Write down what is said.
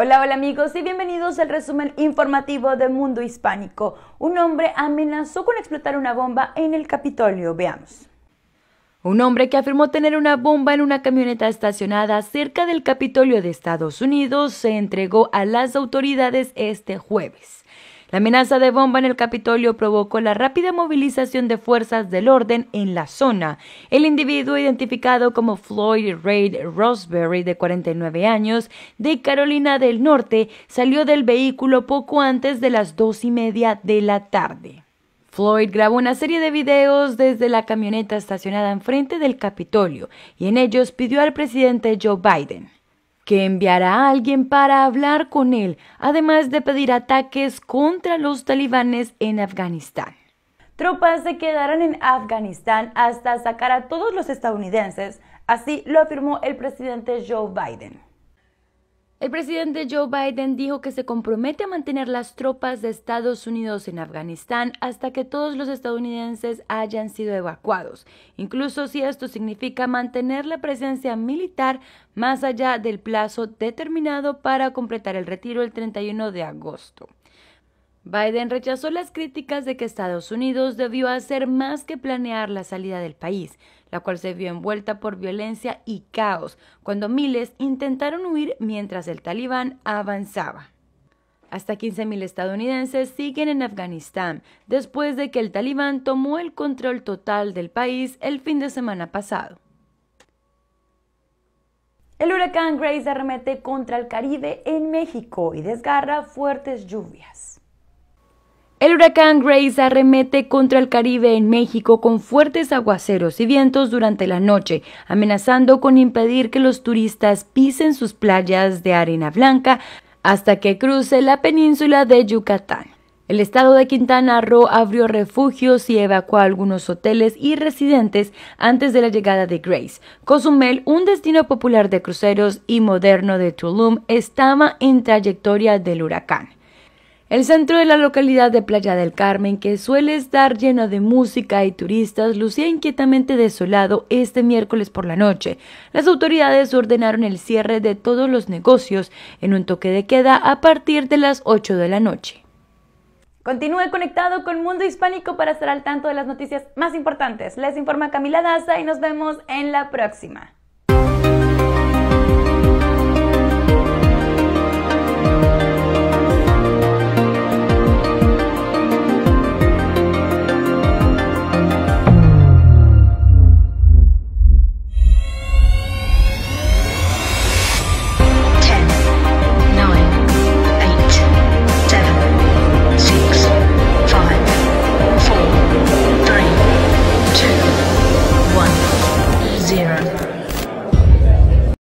Hola, hola amigos y bienvenidos al resumen informativo de Mundo Hispánico. Un hombre amenazó con explotar una bomba en el Capitolio. Veamos. Un hombre que afirmó tener una bomba en una camioneta estacionada cerca del Capitolio de Estados Unidos se entregó a las autoridades este jueves. La amenaza de bomba en el Capitolio provocó la rápida movilización de fuerzas del orden en la zona. El individuo identificado como Floyd Reid Roseberry, de 49 años, de Carolina del Norte, salió del vehículo poco antes de las dos y media de la tarde. Floyd grabó una serie de videos desde la camioneta estacionada enfrente del Capitolio y en ellos pidió al presidente Joe Biden que enviará a alguien para hablar con él, además de pedir ataques contra los talibanes en Afganistán. Tropas se quedarán en Afganistán hasta sacar a todos los estadounidenses, así lo afirmó el presidente Joe Biden. El presidente Joe Biden dijo que se compromete a mantener las tropas de Estados Unidos en Afganistán hasta que todos los estadounidenses hayan sido evacuados, incluso si esto significa mantener la presencia militar más allá del plazo determinado para completar el retiro el 31 de agosto. Biden rechazó las críticas de que Estados Unidos debió hacer más que planear la salida del país, la cual se vio envuelta por violencia y caos cuando miles intentaron huir mientras el talibán avanzaba. Hasta 15.000 estadounidenses siguen en Afganistán después de que el talibán tomó el control total del país el fin de semana pasado. El huracán Grace arremete contra el Caribe en México y desgarra fuertes lluvias. Huracán Grace arremete contra el Caribe en México con fuertes aguaceros y vientos durante la noche, amenazando con impedir que los turistas pisen sus playas de arena blanca hasta que cruce la península de Yucatán. El estado de Quintana Roo abrió refugios y evacuó algunos hoteles y residentes antes de la llegada de Grace. Cozumel, un destino popular de cruceros y moderno de Tulum, estaba en trayectoria del huracán. El centro de la localidad de Playa del Carmen, que suele estar lleno de música y turistas, lucía inquietamente desolado este miércoles por la noche. Las autoridades ordenaron el cierre de todos los negocios en un toque de queda a partir de las 8 de la noche. Continúe conectado con Mundo Hispánico para estar al tanto de las noticias más importantes. Les informa Camila Daza y nos vemos en la próxima.